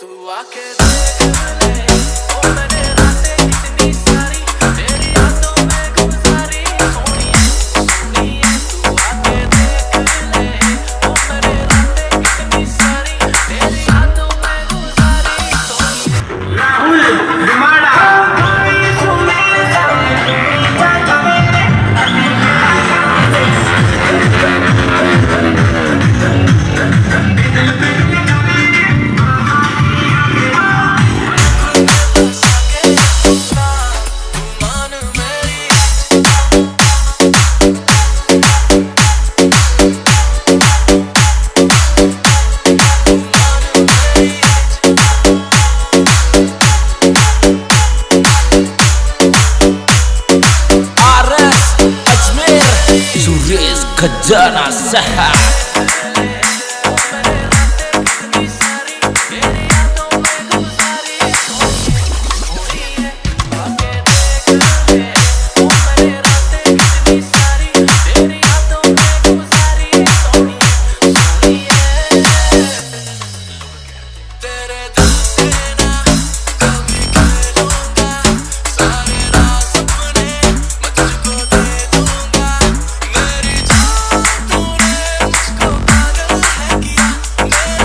तू आके देख Kedana Sehat.